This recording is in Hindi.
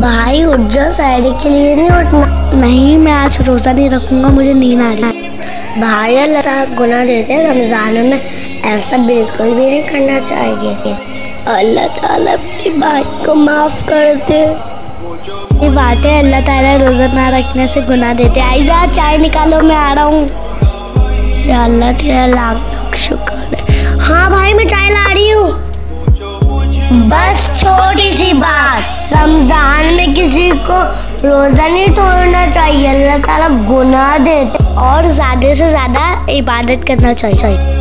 भाई उठ जा साड़ी के लिए नहीं उठना। नहीं, मैं आज रोज़ा नहीं रखूँगा, मुझे नींद आ रही भाई, अल्लाह गुना देते हैं रमज़ान में ऐसा बिल्कुल भी नहीं करना चाहिए। अल्लाह ताला मेरी भाई को माफ़ कर दे। ये बात है अल्लाह ताला रोज़ा ना रखने से गुना देते आई जा, चाय निकालो, मैं आ रहा हूँ। अल्लाह, तेरा लाख लाख शुक्र है। हाँ भाई, मैं चाय ला रही हूँ। बस, छोटी सी बात। रोजा नहीं तोड़ना चाहिए। अल्लाह ताला गुनाह देते और ज़्यादा से ज़्यादा इबादत करना चाहिए।